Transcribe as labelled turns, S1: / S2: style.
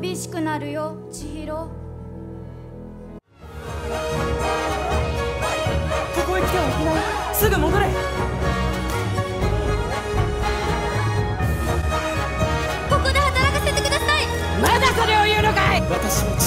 S1: 寂しくなるよ千尋。こ
S2: こへ来てはいけない。すぐ戻れ。こ
S3: こで働かせてください。
S2: まだそれを言うのかい。
S4: 私も